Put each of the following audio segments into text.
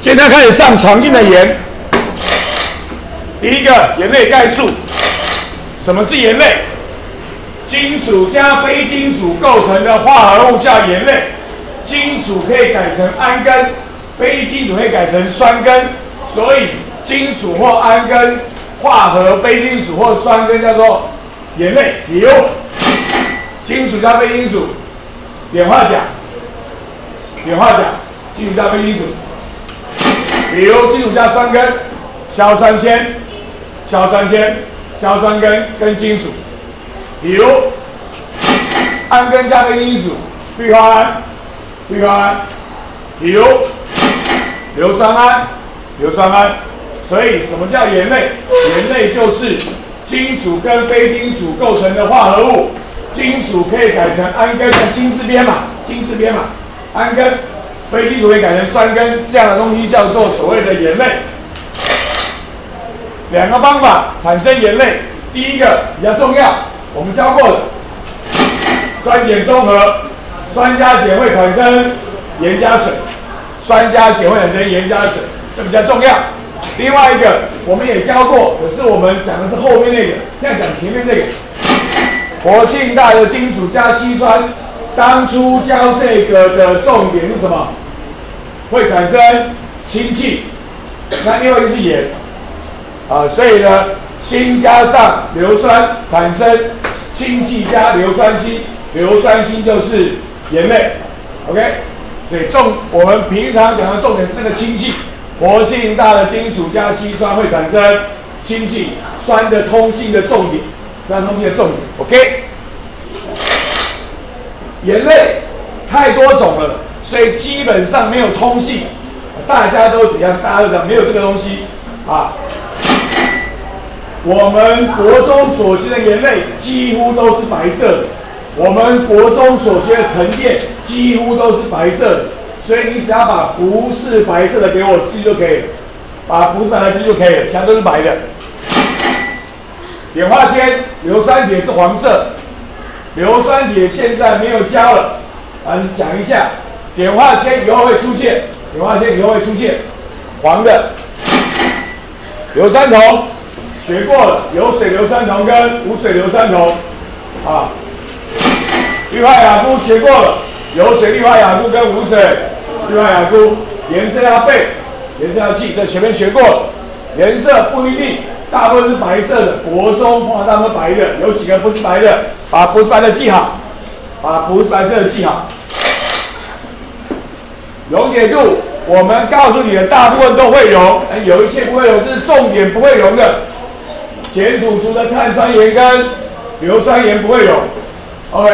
现在开始上常见的盐。第一个盐类概述，什么是盐类？金属加非金属构成的化合物叫盐类。金属可以改成氨根，非金属可以改成酸根，所以金属或氨根化合非金属或酸根叫做盐类。比如金属加非金属，碘化钾，碘化钾，金属加非金属。比如金属加酸根，硝酸铅，硝酸铅，硝酸根跟金属。比如氨根加个金属，氯化铵，氯化铵。比如硫酸铵，硫酸铵。所以什么叫盐类？盐类就是金属跟非金属构成的化合物。金属可以改成氨根，的金字边嘛，金字边嘛，氨根。非金属可以改成酸根，这样的东西叫做所谓的盐类。两个方法产生盐类，第一个比较重要，我们教过的酸碱中和，酸加碱会产生盐加水，酸加碱会产生盐加水，这比较重要。另外一个我们也教过，可是我们讲的是后面那个，现在讲前面这个，活性大的金属加稀酸，当初教这个的重点是什么？会产生氢气，那另外一个是盐。啊，所以呢，锌加上硫酸产生氢气加硫酸锌，硫酸锌就是盐类，OK？所以重我们平常讲的重点是那个氢气，活性大的金属加稀酸会产生氢气，酸的通性的重点，酸通性的重点，OK？盐类太多种了，所以基本上没有通性，大家都怎样？大家都讲没有这个东西啊。我们国中所学的盐类几乎都是白色的，我们国中所学的沉淀几乎都是白色的，所以你只要把不是白色的给我记就可以了，把不是白的记就可以了，其他都是白的。碘化铅、硫酸铁是黄色，硫酸铁现在没有加了，啊，你讲一下，碘化铅以后会出现，碘化铅以后会出现，黄的，硫酸铜。学过了，有水硫酸铜跟无水硫酸铜，啊，氯化亚钴学过了，有水氯化亚钴跟无水氯化亚钴，颜色要背，颜色要记，在前面学过了，颜色不一定，大部分是白色的，国中通常大部分白的，有几个不是白的，把不是白的记好，把不是白色的记好，溶解度，我们告诉你的大部分都会溶，有一些不会溶，这是重点不会溶的。碱土除的碳酸盐跟硫酸盐不会溶，OK，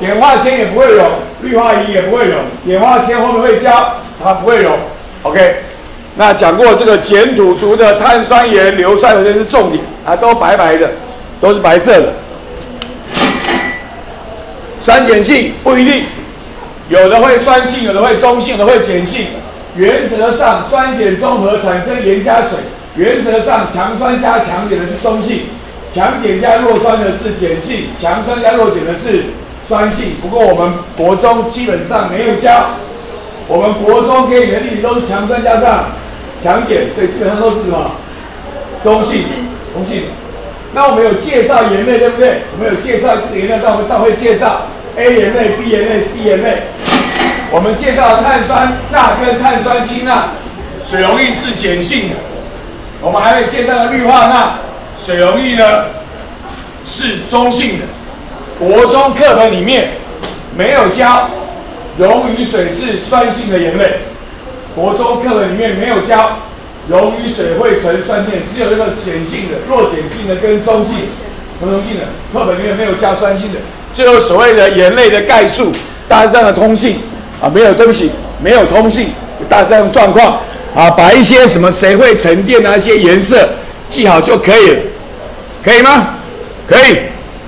碘化铅也不会溶，氯化银也不会溶，碘化铅后面会教，它不会溶，OK。那讲过这个碱土除的碳酸盐、硫酸盐是重点，啊，都白白的，都是白色的。酸碱性不一定，有的会酸性，有的会中性，有的会碱性。原则上，酸碱中和产生盐加水。原则上，强酸加强碱的是中性，强碱加弱酸的是碱性，强酸加弱碱的是酸性。不过我们国中基本上没有教，我们国中给你的例子都是强酸加上强碱，所以基本上都是什么中性，中性。那我们有介绍盐类，对不对？我们有介绍这个盐类，但我们倒会介绍 A 盐类、B 盐类、C 盐类。我们介绍碳酸钠跟碳酸氢钠，水溶液是碱性的。我们还会介绍氯化钠，水溶液呢是中性的。国中课本里面没有教溶于水是酸性的盐类，国中课本里面没有教溶于水会成酸性，只有那个碱性的、弱碱性的跟中性、中性的。课本里面没有教酸性的。最后所谓的盐类的概述，大致上的通性啊，没有对不起，没有通性，大致上状况。啊，把一些什么谁会沉淀啊，一些颜色记好就可以了，可以吗？可以。